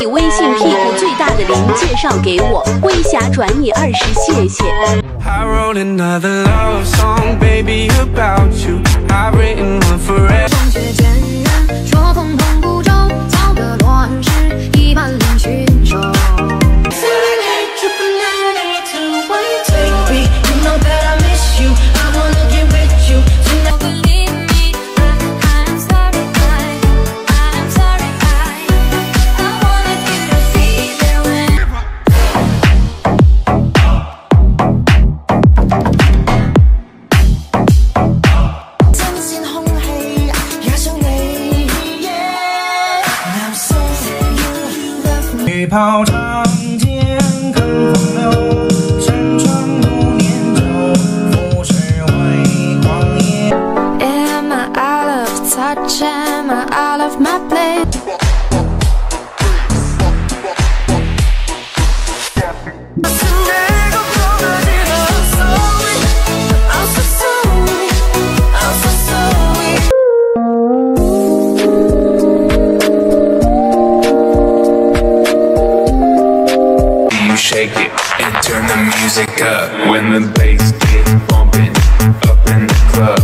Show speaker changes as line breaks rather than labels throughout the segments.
你微信屁股最大的零介绍给我，微侠转你二十，谢谢。
I wrote another love song, baby, about you. I've written one forever. 袍长天看风流，山川不念旧，浮世为狂野。
Am I out of touch? Am I out of my place?
Shake it and turn the music up when the bass gets bumping up in the club.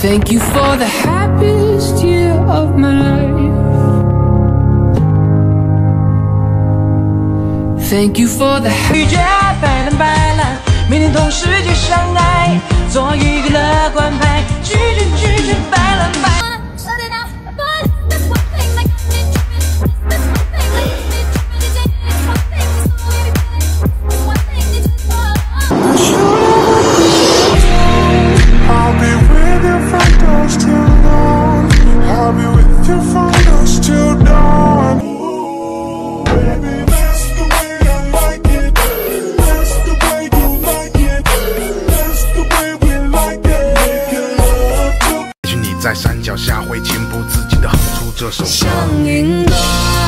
Thank you for the happiest year of my life. Thank you for the
遇见百蓝百蓝，每天同世界相爱，做一个乐观派，拒绝拒绝百蓝百。
首歌。
云端。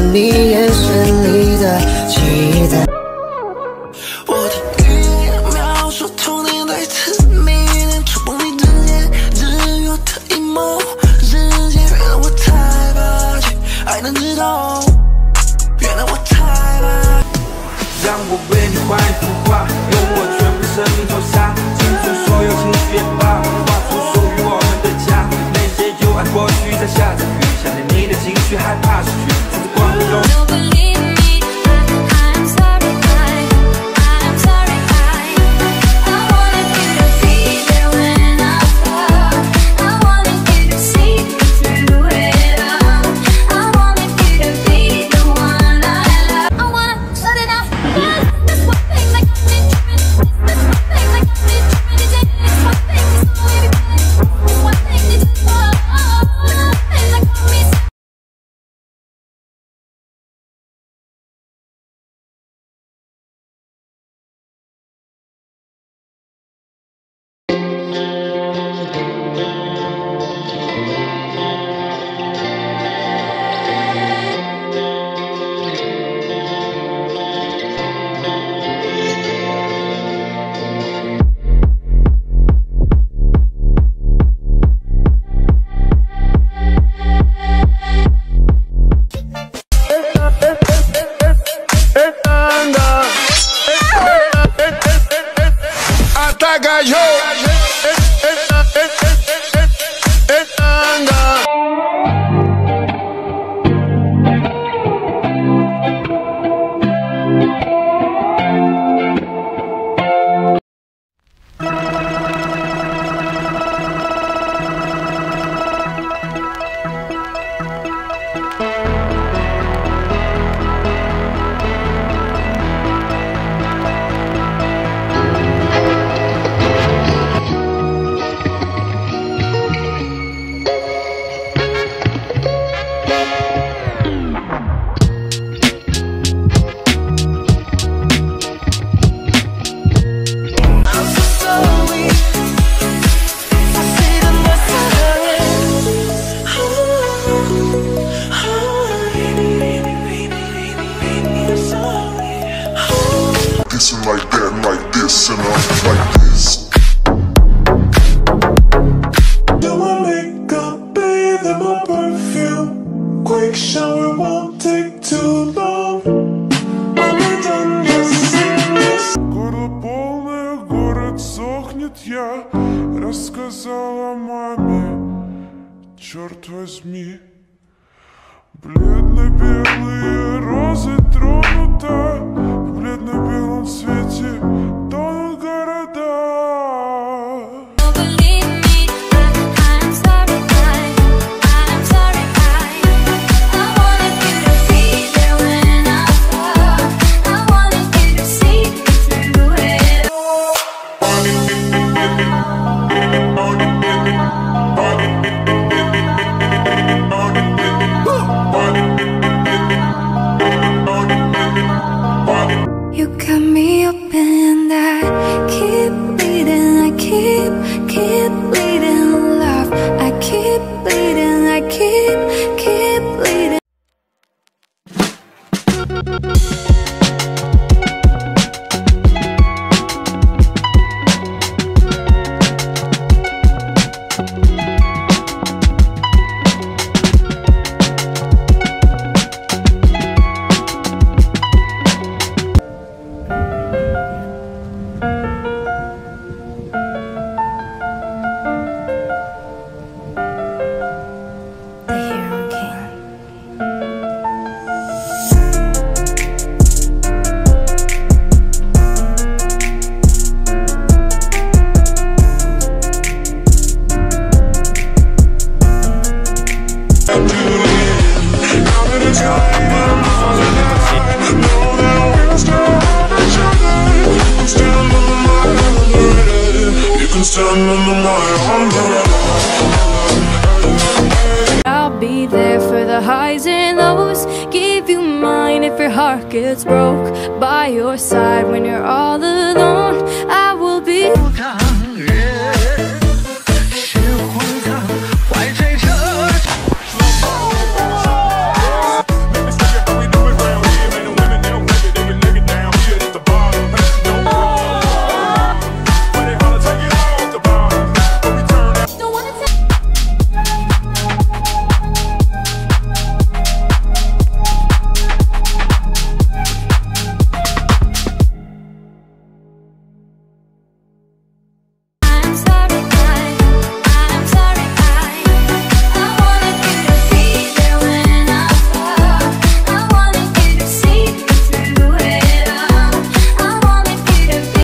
你眼神里的期待。
我的语言描述童年对痴迷于，触碰你指尖，只有的阴谋之间，原来我太霸气，爱能知道，
原来我太霸。让我为你画一幅画，用我全部生命投下，尽全所有情绪也罢，画出属
于我们的家。那些幽暗过去在下着雨，想念你的情绪，害怕失去。In my perfume. Quick shower won't take too long. In this. Скоро полная, город сохнет, я рассказала маме. Черт возьми,
бледно-белые can stand under my.
I'll be there for the highs and lows. Give you mine if your heart gets broke. By your side when you're all alone.